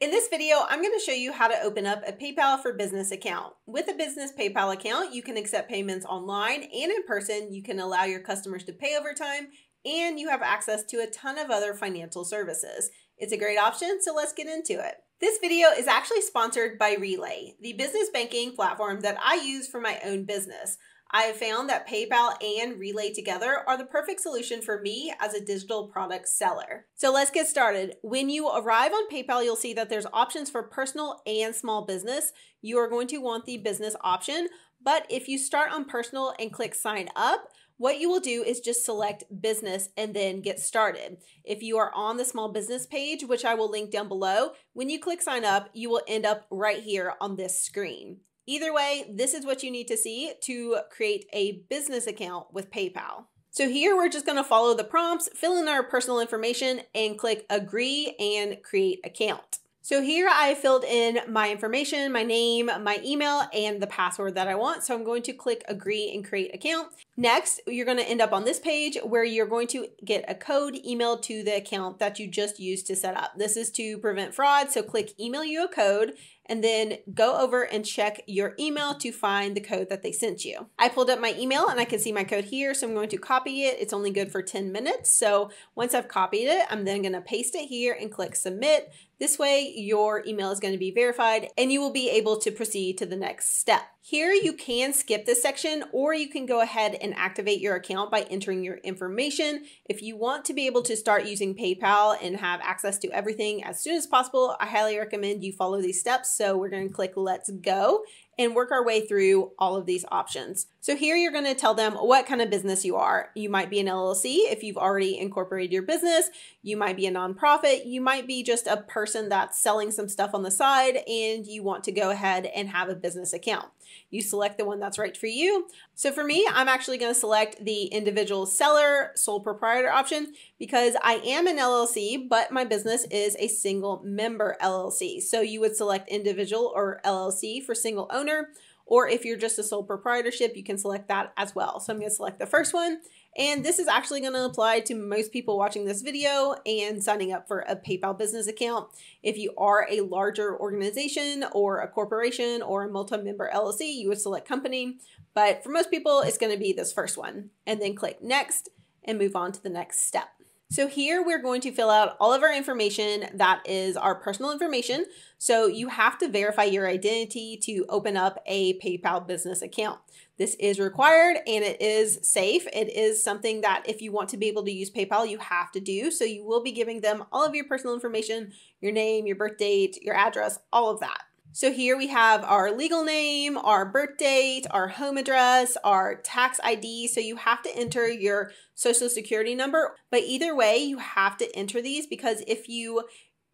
In this video, I'm going to show you how to open up a PayPal for Business account. With a business PayPal account, you can accept payments online and in person. You can allow your customers to pay over time, and you have access to a ton of other financial services. It's a great option, so let's get into it. This video is actually sponsored by Relay, the business banking platform that I use for my own business. I have found that PayPal and Relay together are the perfect solution for me as a digital product seller. So let's get started. When you arrive on PayPal, you'll see that there's options for personal and small business. You are going to want the business option, but if you start on personal and click sign up, what you will do is just select business and then get started. If you are on the small business page, which I will link down below, when you click sign up, you will end up right here on this screen. Either way, this is what you need to see to create a business account with PayPal. So here we're just gonna follow the prompts, fill in our personal information and click agree and create account. So here I filled in my information, my name, my email, and the password that I want. So I'm going to click agree and create account. Next, you're going to end up on this page where you're going to get a code emailed to the account that you just used to set up. This is to prevent fraud. So click email you a code and then go over and check your email to find the code that they sent you. I pulled up my email and I can see my code here, so I'm going to copy it. It's only good for 10 minutes. So once I've copied it, I'm then gonna paste it here and click submit. This way, your email is going to be verified and you will be able to proceed to the next step. Here, you can skip this section or you can go ahead and activate your account by entering your information. If you want to be able to start using PayPal and have access to everything as soon as possible, I highly recommend you follow these steps. So we're going to click Let's Go and work our way through all of these options. So here you're going to tell them what kind of business you are. You might be an LLC if you've already incorporated your business. You might be a nonprofit. You might be just a person that's selling some stuff on the side and you want to go ahead and have a business account. You select the one that's right for you. So for me, I'm actually going to select the individual seller sole proprietor option because I am an LLC, but my business is a single member LLC. So you would select individual or LLC for single owner. Or if you're just a sole proprietorship, you can select that as well. So I'm going to select the first one. And this is actually going to apply to most people watching this video and signing up for a PayPal business account. If you are a larger organization or a corporation or a multi-member LLC, you would select company. But for most people, it's going to be this first one. And then click next and move on to the next step. So here we're going to fill out all of our information that is our personal information. So you have to verify your identity to open up a PayPal business account. This is required and it is safe. It is something that if you want to be able to use PayPal, you have to do. So you will be giving them all of your personal information, your name, your birth date, your address, all of that. So here we have our legal name, our birth date, our home address, our tax ID. So you have to enter your social security number, but either way, you have to enter these because if you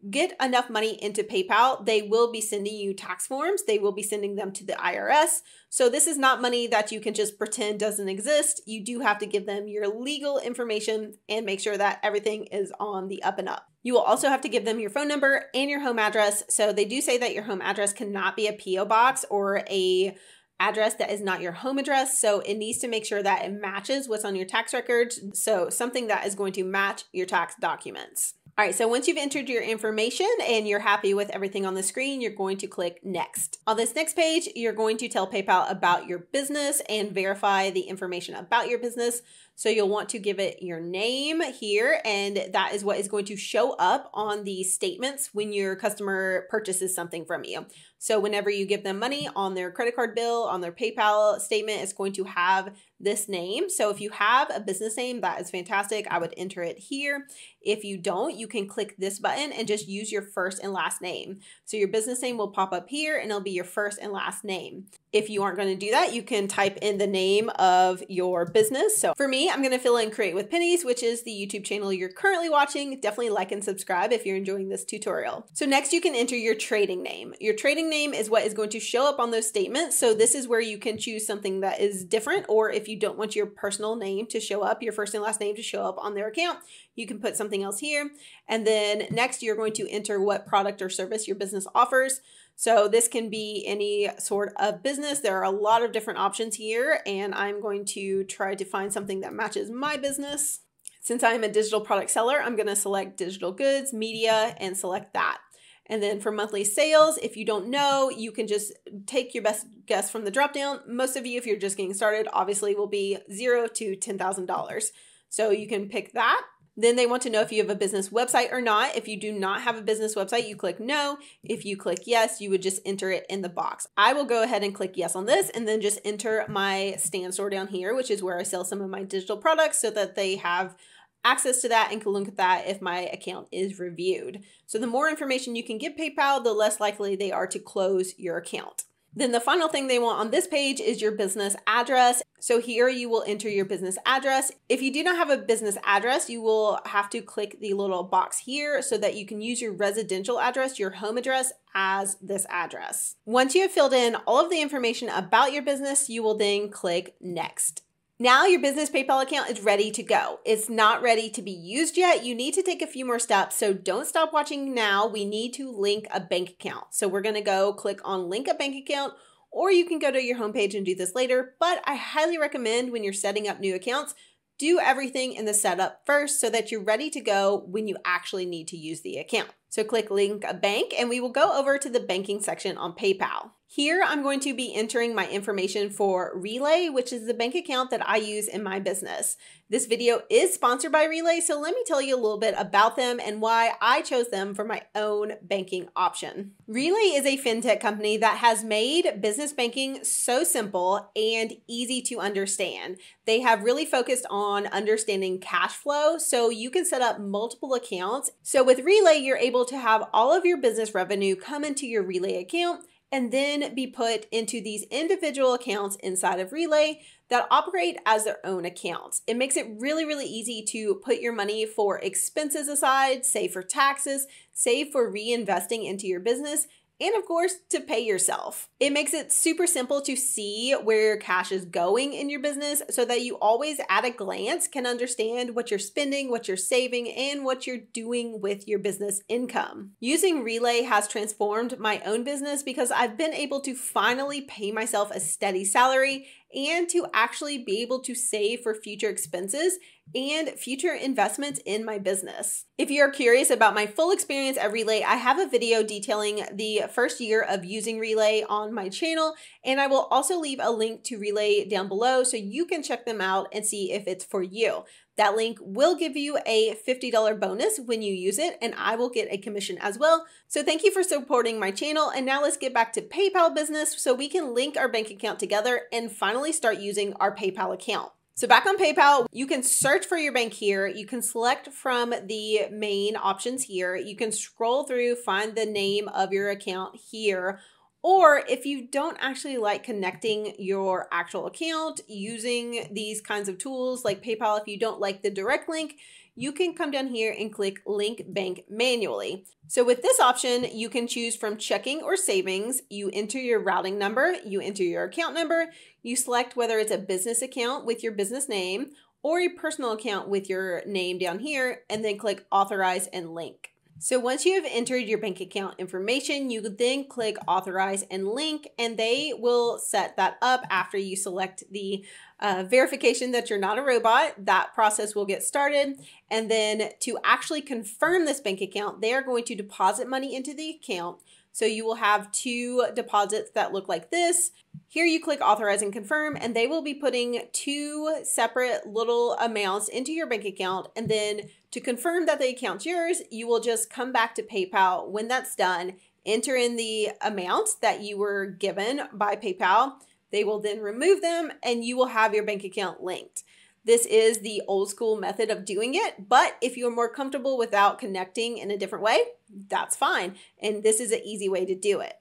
get enough money into PayPal, they will be sending you tax forms. They will be sending them to the IRS. So this is not money that you can just pretend doesn't exist. You do have to give them your legal information and make sure that everything is on the up and up. You will also have to give them your phone number and your home address. So they do say that your home address cannot be a PO box or a address that is not your home address. So it needs to make sure that it matches what's on your tax records. So something that is going to match your tax documents. All right, so once you've entered your information and you're happy with everything on the screen, you're going to click next. On this next page, you're going to tell PayPal about your business and verify the information about your business. So you'll want to give it your name here, and that is what is going to show up on the statements when your customer purchases something from you. So whenever you give them money on their credit card bill, on their PayPal statement, it's going to have this name. So if you have a business name, that is fantastic. I would enter it here. If you don't, you can click this button and just use your first and last name. So your business name will pop up here and it'll be your first and last name. If you aren't going to do that, you can type in the name of your business. So for me, I'm going to fill in Create with Pennies, which is the YouTube channel you're currently watching. Definitely like and subscribe if you're enjoying this tutorial. So next you can enter your trading name. Your trading name is what is going to show up on those statements. So this is where you can choose something that is different or if you don't want your personal name to show up, your first and last name to show up on their account, you can put something else here. And then next you're going to enter what product or service your business offers. So this can be any sort of business. There are a lot of different options here, and I'm going to try to find something that matches my business. Since I'm a digital product seller, I'm going to select digital goods, media, and select that. And then for monthly sales, if you don't know, you can just take your best guess from the drop down. Most of you, if you're just getting started, obviously will be zero to $10,000. So you can pick that. Then they want to know if you have a business website or not. If you do not have a business website, you click no. If you click yes, you would just enter it in the box. I will go ahead and click yes on this and then just enter my Stan Store down here, which is where I sell some of my digital products so that they have access to that and can look at that if my account is reviewed. So the more information you can give PayPal, the less likely they are to close your account. Then the final thing they want on this page is your business address. So here you will enter your business address. If you do not have a business address, you will have to click the little box here so that you can use your residential address, your home address as this address. Once you have filled in all of the information about your business, you will then click next. Now your business PayPal account is ready to go. It's not ready to be used yet. You need to take a few more steps. So don't stop watching now. We need to link a bank account. So we're going to go click on link a bank account or you can go to your homepage and do this later. But I highly recommend when you're setting up new accounts, do everything in the setup first so that you're ready to go when you actually need to use the account. So click link a bank and we will go over to the banking section on PayPal. Here, I'm going to be entering my information for Relay, which is the bank account that I use in my business. This video is sponsored by Relay, so let me tell you a little bit about them and why I chose them for my own banking option. Relay is a fintech company that has made business banking so simple and easy to understand. They have really focused on understanding cash flow, so you can set up multiple accounts. So with Relay, you're able to have all of your business revenue come into your Relay account and then be put into these individual accounts inside of Relay that operate as their own accounts. It makes it really, really easy to put your money for expenses aside, save for taxes, save for reinvesting into your business, and of course, to pay yourself. It makes it super simple to see where your cash is going in your business so that you always at a glance can understand what you're spending, what you're saving, and what you're doing with your business income. Using Relay has transformed my own business because I've been able to finally pay myself a steady salary and to actually be able to save for future expenses and future investments in my business. If you're curious about my full experience at Relay, I have a video detailing the first year of using Relay on my channel, and I will also leave a link to Relay down below so you can check them out and see if it's for you. That link will give you a $50 bonus when you use it, and I will get a commission as well. So thank you for supporting my channel. And now let's get back to PayPal business so we can link our bank account together and finally start using our PayPal account. So back on PayPal, you can search for your bank here. You can select from the main options here. You can scroll through, find the name of your account here. Or if you don't actually like connecting your actual account using these kinds of tools like PayPal, if you don't like the direct link, you can come down here and click link bank manually. So with this option, you can choose from checking or savings. You enter your routing number, you enter your account number, you select whether it's a business account with your business name or a personal account with your name down here, and then click authorize and link. So once you have entered your bank account information, you then click authorize and link, and they will set that up after you select the uh, verification that you're not a robot. That process will get started. And then to actually confirm this bank account, they are going to deposit money into the account. So you will have two deposits that look like this. Here you click authorize and confirm, and they will be putting two separate little amounts into your bank account. And then to confirm that the account's yours, you will just come back to PayPal when that's done, enter in the amount that you were given by PayPal. They will then remove them, and you will have your bank account linked. This is the old school method of doing it, but if you're more comfortable without connecting in a different way, that's fine. And this is an easy way to do it.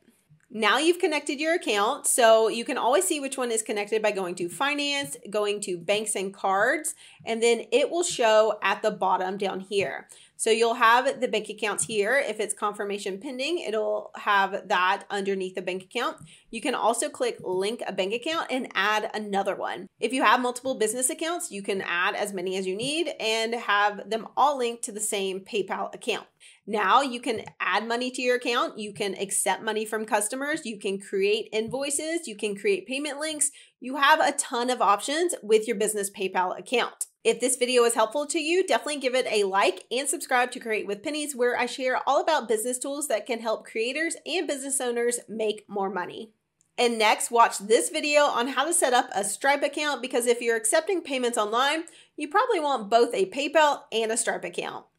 Now you've connected your account, so you can always see which one is connected by going to finance, going to banks and cards, and then it will show at the bottom down here. So you'll have the bank accounts here. If it's confirmation pending, it'll have that underneath the bank account. You can also click link a bank account and add another one. If you have multiple business accounts, you can add as many as you need and have them all linked to the same PayPal account. Now you can add money to your account. You can accept money from customers. You can create invoices. You can create payment links. You have a ton of options with your business PayPal account. If this video is helpful to you, definitely give it a like and subscribe to Create with Pennies, where I share all about business tools that can help creators and business owners make more money. And next, watch this video on how to set up a Stripe account because if you're accepting payments online, you probably want both a PayPal and a Stripe account.